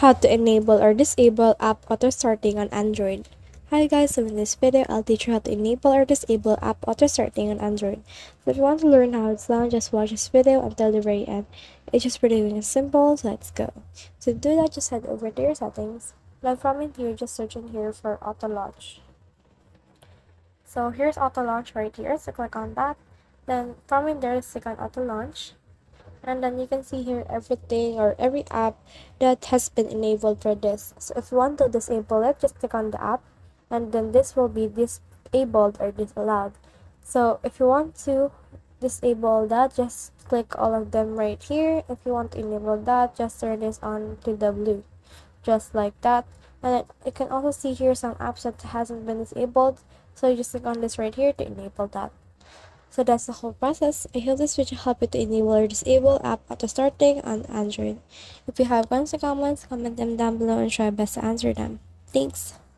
how to enable or disable app auto starting on Android. Hi guys, so in this video, I'll teach you how to enable or disable app auto starting on Android. So if you want to learn how it's done, just watch this video until the very end. It's just pretty simple, so let's go. To do that, just head over to your settings. Then from in here, just search in here for auto launch. So here's auto launch right here, so click on that. Then from in there, click on auto launch and then you can see here everything or every app that has been enabled for this. So if you want to disable it just click on the app and then this will be disabled or disallowed. So if you want to disable that just click all of them right here. If you want to enable that just turn this on to the blue just like that. And you can also see here some apps that hasn't been disabled. So you just click on this right here to enable that so that's the whole process. I hope this video helped you to enable or disable app auto starting on Android. If you have questions or comments, comment them down below and try best to answer them. Thanks.